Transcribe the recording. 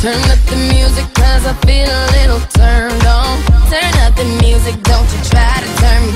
Turn up the music cause I feel a little turned on. Turn up the music, don't you try to turn me